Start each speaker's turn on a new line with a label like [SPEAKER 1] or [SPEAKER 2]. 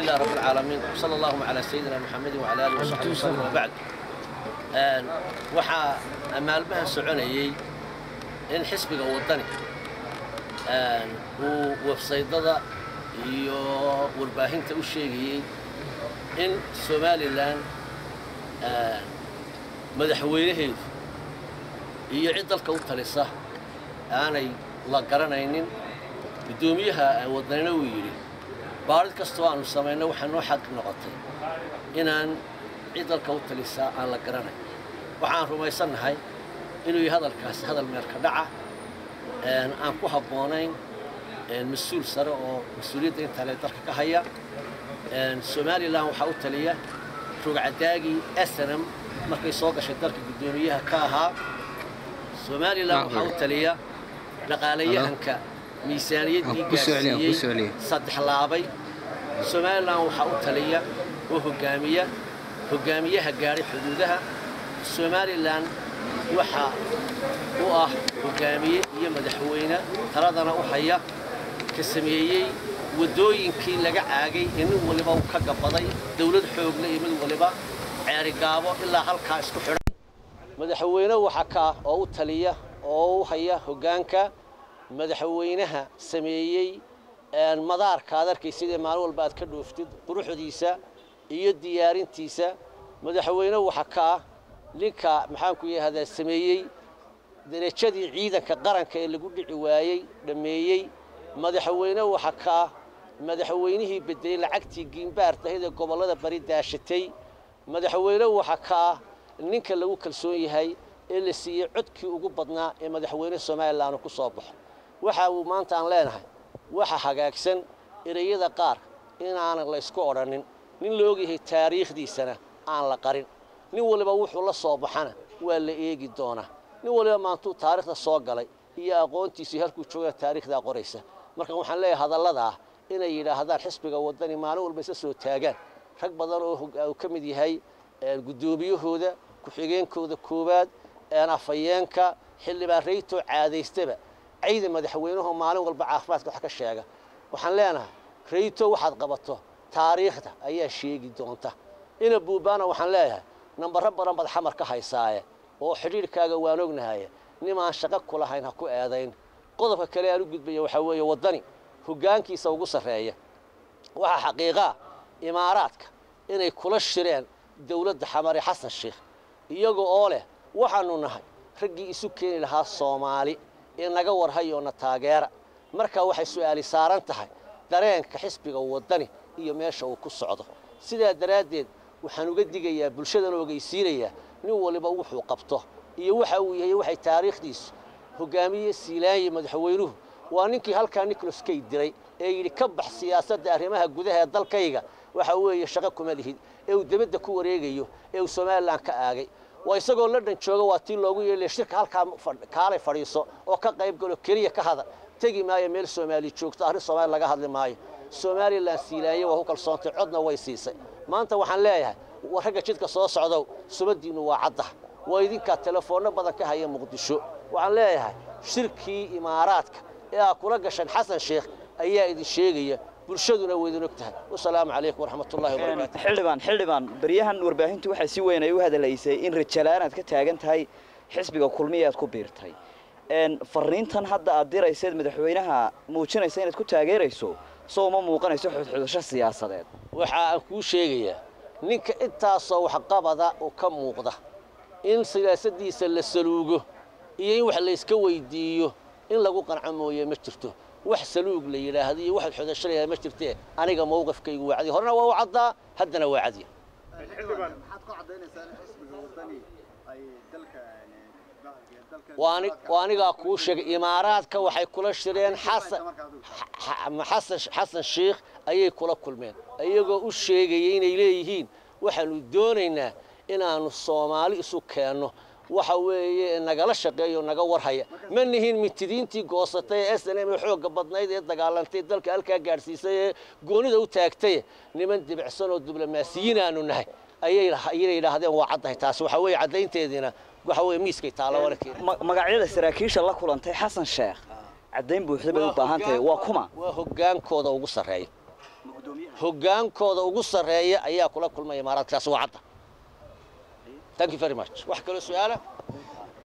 [SPEAKER 1] لله رب العالمين وصلى اللهم على سيدنا محمد وعلى آله وصحبه وسلم وبعد waxaa maalmahan soconayay in xisbiga waddani uu websaydada iyo warbaahinta u sheegayey in somalilan madaxweynaheedu iyo cid dalka u talisa aanay la garanaynin guddoomiyaha waddanina uu yidhi baarid kastoo aanu samayno waxaa noo xaq noqotay inaan cid dalka u talisaa aan la garanayn. Waxaan rumaysannahay inuu yahay hadalkaasi hadal meelka dhaca aan ku habboonayn mas'uul sare oo mas'uuliyadda intaale dalka ka haya. Somalilan waxaa u taliya rugcadaagii snm markay soo gashay dalka guddoomiyaha ka ahaa. Somalilan waxaa u taliya dhaqaalayahanka miisaaniyaddii gaarsiiyey saddex laabay somalilan waxaa u taliya oo hogaamiya hogaamiyaha gaadhay xuduudaha somalilan waxa u ah hogaamiye iyo madaxweyne taladana u haya ka sameeyey waddooyinkii laga caagay ee nin waliba uu ka gabaday dawlad xoogle iyo mid waliba ceerigaabo ilaa halkaa isku xidhan madaxweyne waxa kaa oo u taliya oo u haya hoggaanka madaxweynaha sameeyey madaarka ad arkaysidee maalin walba aad ka dhooftid quruxdiisa iyo diyaarintiisa. Madaxweyne waxa kaa ninka maxaanku yahahdaa sameeyey derajadii ciidanka qaranka ee lagu dhici waayey dhammeeyey madaxweyne waxa kaa madaxweynihii bedelay lacagtii giimbaartahayd ee gobollada bari daashatay. Madaxweyne waxa kaa ninka lagu kalsoon yahay ee la siiyey codkii ugu badnaa ee madaxweyne somalilan ku soo baxo waxa uu maanta aan leenahay waxa hagaagsan ereyada qaar inaanan la ysku odhanin nin la ogyahay taariikhdiisana aan la qarin. Nin waliba wuxuu la soo baxana waa la eegi doonaa nin waliba maantuu taariikhda soo galay iyo aqoontiisii halkuu joogaa taariikhdaa qoraysa. Marka waxaan leeyahay hadalladaa inay yidhaahdaan xisbiga waddani maalin walba isa soo taagaan. Rag badan oo ka mid yahay guddoomiyahooda ku-xigeenkooda koowaad afhayeenka xildhibaan raytoo caadaystaba cayda madaxweynuhu maalin walba caafimaadka wax ka sheega. Waxaan leenahay rayto waxaad qabato taariikhda ayaa sheegi doonta. Ina buubaana waxaan leeyahay nambarro badan baad xamar ka haysaaye oo xidhiidhkaaga waan ognahaye nimaan shaqo ku lahayn ha ku eedayn. Qodobka kale aan u gudbaya waxaa weeye waddani hoggaankiisa ugu sarreeya. Waxaa xaqiiqaa imaaraadka inay kula shireen dawladda xamare xasan sheikh. Iyaga oo leh waxaannu nahay raggii isu keeni lahaa soomaali ee naga warhayoona taageera. Markaa waxay su'aali saaran tahay dareenka xisbiga waddani iyo meesha uu ku socdo. Sidaa daraaddeed waxaan uga digayaa bulshadana ogeysiinayaa nin waliba wuxuu qabto iyo waxa uu yahay waxay taariikhdiisu hogaamiye siilaanye madaxweynuhu. Waa ninkii halkaa nicholas kay diray ee yidhi ka bax siyaasadda arrimaha gudaha ee dalkayga. Waxa weeye shaqo kuma lihid. Ee uu debadda ku wareegayo ee uu somalilan ka aagay waa isagoo london jooga waa tii loogu yeelaya shirka halkaa kaalay fadhiiso oo ka qayb galo keliya ka hadal. Tegi maayo meel soomaali joogto arrin soomaali laga hadli maayo. Somalilan siilaanye waa ku kalsoontay codna way siisay. Maanta waxaan leeyahay ragga jidka soo socdow subadiinnu waa cadda waa idinkaa telefoonno badan ka haya muqdisho. Waxaan leeyahay shirkii imaaraadka bulshaduna waydin og tahay. Wasalaamu calaykum waraxmatullahi wabarakaatu
[SPEAKER 2] xildhibaan xildhibaan. Baryahan warbaahintu waxay si weyn ay u hadalaysay in rajalaan aad ka taagan tahay xisbiga kulmiya aad ku biirtay. Fariintan hadda aad dirayseed madaxweynaha muujinaysa inaad ku taageerayso soo uma muuqanayso xudxudasho siyaasadeed.
[SPEAKER 1] Waxa aan kuu sheegayaa ninka intaasoo waxqabada oo ka muuqda in siyaasadiisa la saluugo iyo in wax layska weydiiyo in lagu qanco mooye ma jirto wax saluug la yidhaahdo iyo wax xudasho la yidhahdo ma jirtee aniga mowqifkaygu waa cadiya horena waa u caddaa haddana waa cadiya waa anigaa kuu sheegay imaaraadka waxay kula shireen xasan xasan xasan sheikh ayay kula kulmeen. Iyagoo u sheegaya inay leeyihiin waxaanu doonaynaa inaannu soomaali isu keenno waxa weeye nagala shaqeeyo naga warhaya. Ma nihin mitidiintii goosatay ee s n m ee xoogga badnayd ee dagaalantay dalka halkaa gaadhsiisay ee goonida u taagtay niman dibicsan oo diblomaasiyiin aanu nahay. Ayay yidhaahdeen waa caddahay taasi waxa weeye caddaynteediina waxa weeye miiskay walakeeda
[SPEAKER 2] magacyada saraakiisha la kulantay xasan sheekh caddayn buuxda bay u baahan tahay. Waa kuma.
[SPEAKER 1] Waa hoggaankooda ugu sarreeya. Hoggaankooda ugu sarreeya ayaa kula kulmaya imaaraadkaas waa cadda ثانك يو فيري ماتش واحكي له سؤاله.